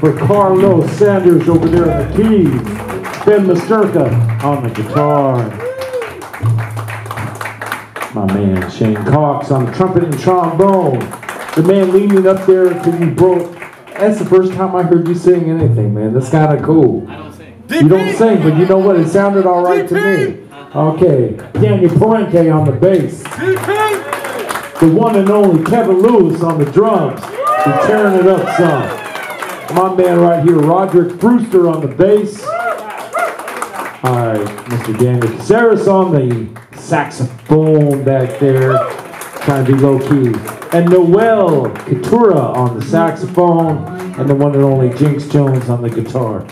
For Carlos Sanders over there on the keys. Ben Masterka on the guitar. My man Shane Cox on trumpet and trombone. The man leaning up there to you broke. That's the first time I heard you sing anything, man. That's kind of cool. I don't sing. You don't sing, but you know what? It sounded all right to me. Okay, Daniel Parenque on the bass. The one and only Kevin Lewis on the drums. He's tearing it up some. My man right here, Roderick Brewster on the bass. All right, Mr. Daniel Caceres on the saxophone back there, trying to be low key. And Noel Katura on the saxophone, and the one and only Jinx Jones on the guitar.